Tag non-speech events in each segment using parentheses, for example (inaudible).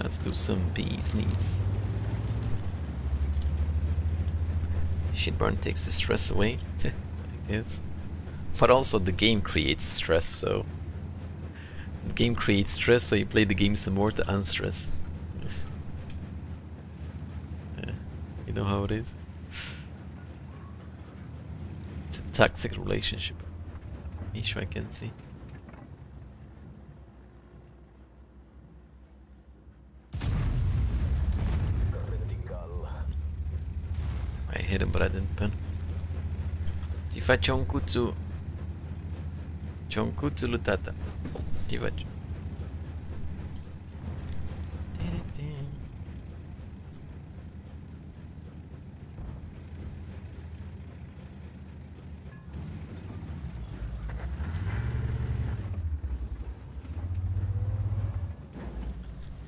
Let's do some bees knees. Shitburn takes the stress away, (laughs) I guess. But also the game creates stress, so... The game creates stress, so you play the game some more to unstress. (laughs) Yeah, you know how it is? It's a toxic relationship. Issue I can see. Critical. I hit him, but I didn't pin. Ci faccio un kutsu. C'ho un kutsu lutata. Faccio.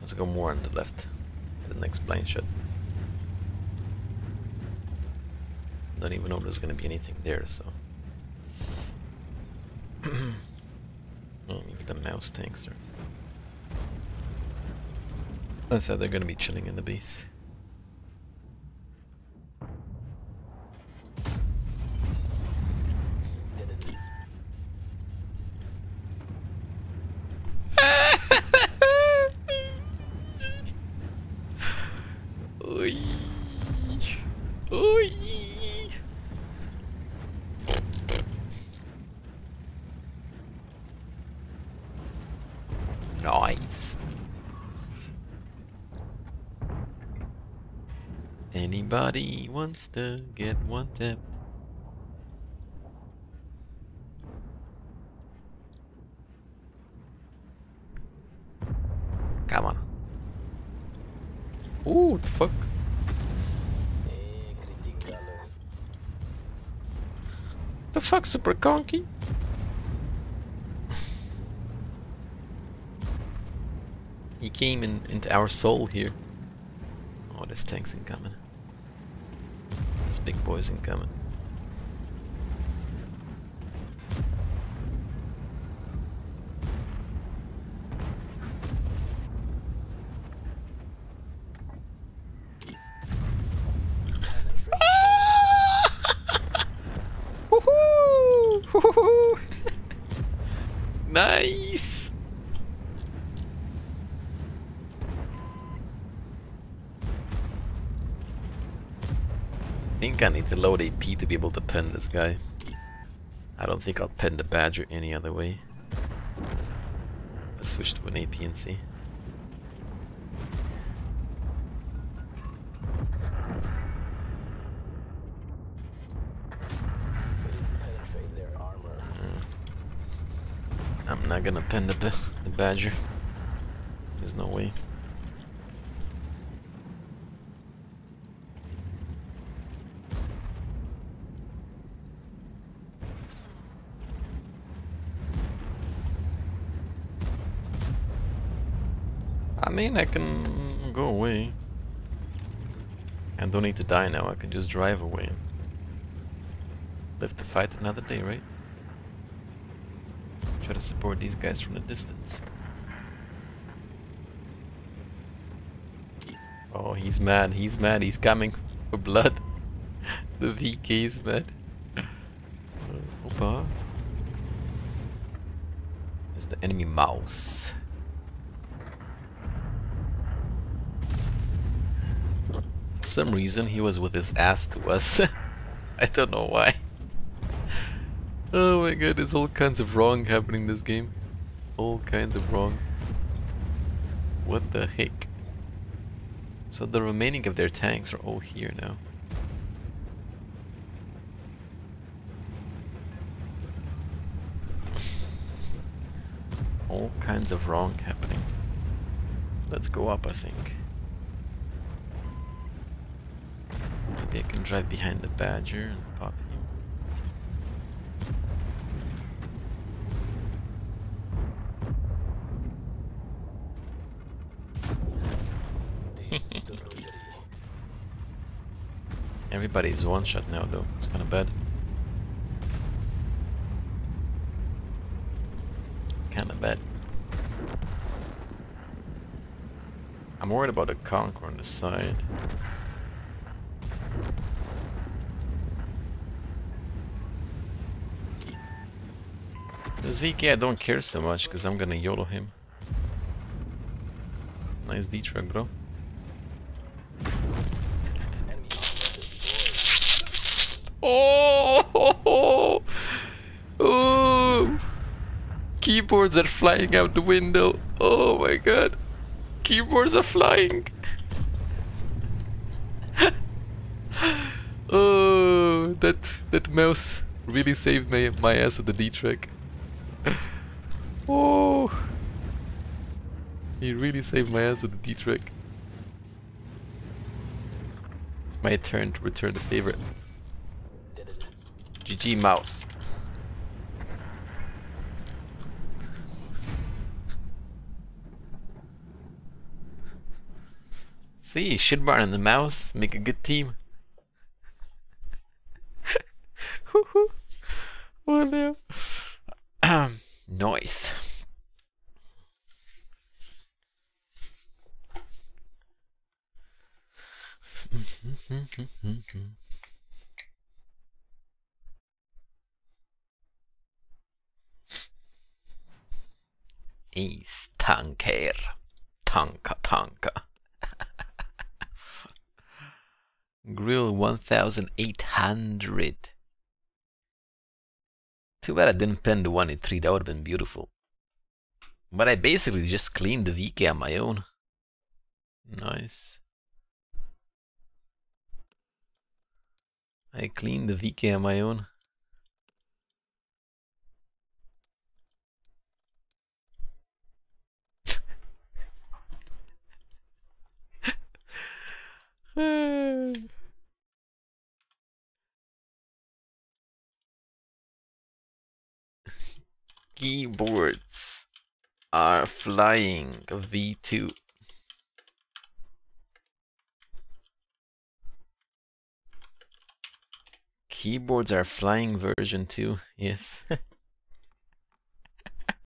Let's go more on the left. The next blind shot. Don't even know if there's gonna be anything there, so. (clears throat) oh, maybe the Maus tanks are. I thought they're gonna be chilling in the base. Did it. Oi. Oi. Nice. Anybody wants to get one tap? Come on. Ooh, the fuck? The fuck, Super Conky? he came in into our soul here. Oh, this tank's incoming. This big boy's incoming. Penetrate. Woohoo! Woohoo! nice! I think I need to load AP to be able to pen this guy. I don't think I'll pen the Badger any other way. Let's switch to an AP and see. Armor. I'm not gonna pen the, the Badger. There's no way. I mean, I can go away. I don't need to die now, I can just drive away. Live to fight another day, right? Try to support these guys from a distance. Oh, he's mad, he's mad, he's coming for blood. (laughs) the VK is mad. Uh, Opa. Is the enemy Maus. For some reason he was with his ass to us. (laughs) I don't know why. (laughs) Oh my god, there's all kinds of wrong happening in this game. All kinds of wrong. What the heck? So the remaining of their tanks are all here now. (laughs) all kinds of wrong happening. Let's go up, I think. Maybe I can drive behind the Badger and pop him. (laughs) Everybody's one shot now though, it's kinda bad. Kinda bad. I'm worried about the conquer on the side. VK I don't care so much because I'm gonna YOLO him. Nice D-truck, bro. Oh! (laughs) Oh! Keyboards are flying out the window. Oh my god. Keyboards are flying. (laughs) oh, that that Maus really saved my my ass with the D track. Oh. He really saved my ass with the D-trick. It's my turn to return the it. GG Maus. See, Shitbarn and the Maus make a good team. Woohoo. oh no. Noise. Ace tanker. Tanka tanka. (laughs) Grill 1800. Too bad I didn't pen the 183, that would have been beautiful. But I basically just cleaned the VK on my own. Nice. I cleaned the VK on my own. (laughs) Keyboards are flying V2. Keyboards are flying version 2, yes. (laughs)